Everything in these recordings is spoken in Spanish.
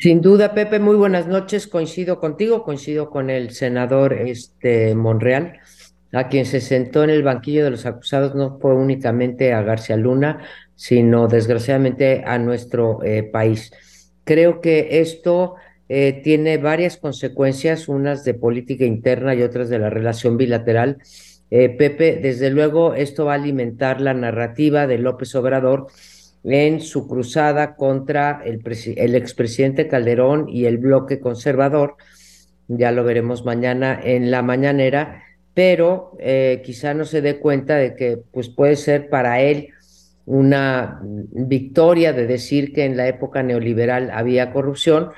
Sin duda, Pepe, muy buenas noches. Coincido contigo, coincido con el senador este, Monreal, a quien se sentó en el banquillo de los acusados no fue únicamente a García Luna, sino desgraciadamente a nuestro eh, país. Creo que esto eh, tiene varias consecuencias, unas de política interna y otras de la relación bilateral. Eh, Pepe, desde luego, esto va a alimentar la narrativa de López Obrador en su cruzada contra el, expresidente Calderón y el bloque conservador. Ya lo veremos mañana en la mañanera, pero eh, quizá no se dé cuenta de que pues puede ser para él una victoria de decir que en la época neoliberal había corrupción,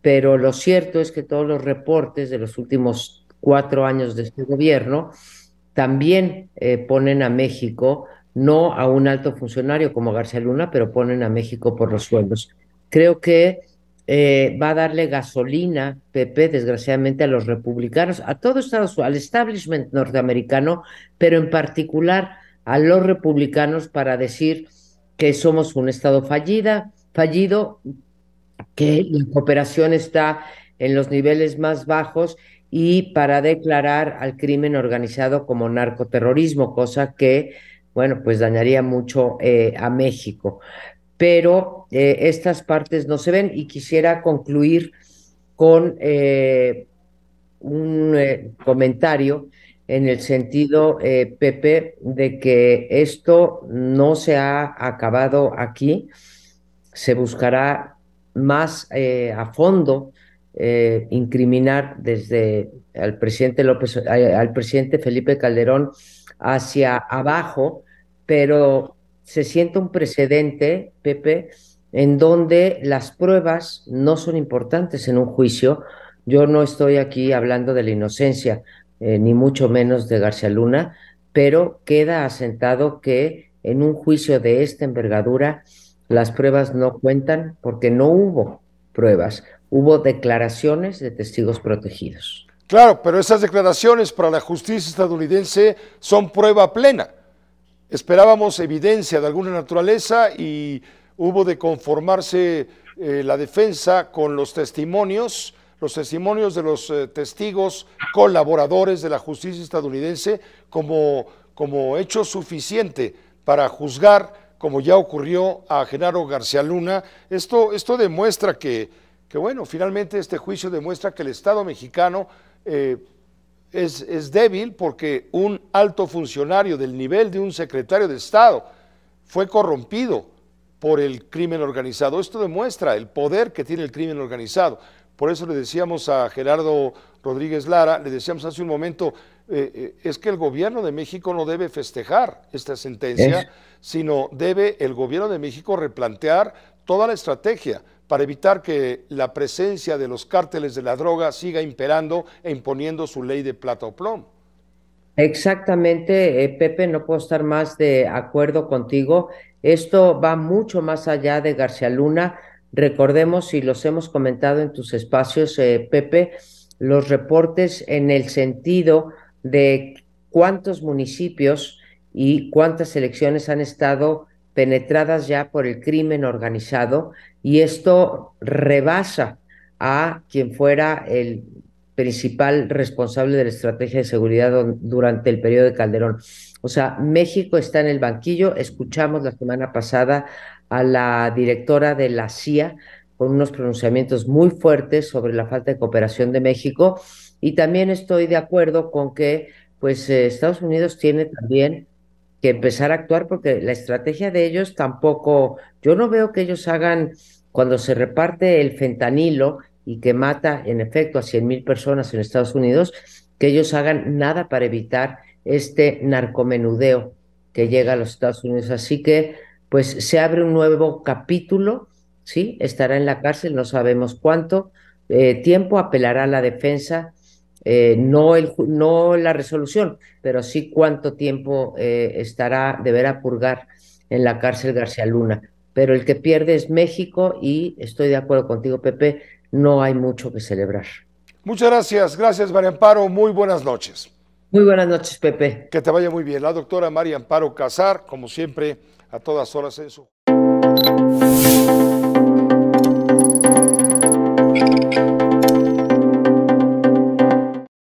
pero lo cierto es que todos los reportes de los últimos cuatro años de este gobierno también eh, ponen a México no a un alto funcionario como García Luna, pero ponen a México por los sueldos. Creo que eh, va a darle gasolina, Pepe, desgraciadamente, a los republicanos, a todo Estados Unidos, al establishment norteamericano, pero en particular a los republicanos para decir que somos un Estado fallida, fallido, que la cooperación está en los niveles más bajos y para declarar al crimen organizado como narcoterrorismo, cosa que bueno, pues dañaría mucho eh, a México. Pero eh, estas partes no se ven y quisiera concluir con eh, un comentario en el sentido, Pepe, de que esto no se ha acabado aquí, se buscará más a fondo incriminar desde al presidente López, al presidente Felipe Calderón hacia abajo, pero se siente un precedente, Pepe, en donde las pruebas no son importantes en un juicio. Yo no estoy aquí hablando de la inocencia, eh, ni mucho menos de García Luna, pero queda asentado que en un juicio de esta envergadura las pruebas no cuentan porque no hubo pruebas, hubo declaraciones de testigos protegidos. Claro, pero esas declaraciones para la justicia estadounidense son prueba plena. Esperábamos evidencia de alguna naturaleza y hubo de conformarse eh, la defensa con los testimonios, los testimonios de los eh, testigos colaboradores de la justicia estadounidense como, como hecho suficiente para juzgar, como ya ocurrió a Genaro García Luna. Esto, esto demuestra que, que, bueno, finalmente este juicio demuestra que el Estado mexicano eh, es, débil porque un alto funcionario del nivel de un secretario de Estado fue corrompido por el crimen organizado. Esto demuestra el poder que tiene el crimen organizado. Por eso le decíamos a Gerardo Rodríguez Lara, le decíamos hace un momento, eh, eh, es que el gobierno de México no debe festejar esta sentencia, sino debe el gobierno de México replantear toda la estrategia para evitar que la presencia de los cárteles de la droga siga imperando e imponiendo su ley de plata o plomo. Exactamente, eh, Pepe, no puedo estar más de acuerdo contigo. Esto va mucho más allá de García Luna. Recordemos, y los hemos comentado en tus espacios, eh, Pepe, los reportes en el sentido de cuántos municipios y cuántas elecciones han estado penetradas ya por el crimen organizado y esto rebasa a quien fuera el principal responsable de la estrategia de seguridad durante el periodo de Calderón. O sea, México está en el banquillo. Escuchamos la semana pasada a la directora de la CIA con unos pronunciamientos muy fuertes sobre la falta de cooperación de México y también estoy de acuerdo con que pues eh, Estados Unidos tiene también que empezar a actuar porque la estrategia de ellos tampoco, yo no veo que ellos hagan, cuando se reparte el fentanilo y que mata en efecto a 100 mil personas en Estados Unidos, que ellos hagan nada para evitar este narcomenudeo que llega a los Estados Unidos. Así que, pues se abre un nuevo capítulo, ¿sí? Estará en la cárcel, no sabemos cuánto eh, tiempo, apelará a la defensa eh, no, el, no la resolución, pero sí cuánto tiempo eh, estará, deberá purgar en la cárcel García Luna. Pero el que pierde es México y estoy de acuerdo contigo, Pepe, no hay mucho que celebrar. Muchas gracias, gracias María Amparo, muy buenas noches. Muy buenas noches, Pepe. Que te vaya muy bien. La doctora María Amparo Casar, como siempre, a todas horas en su...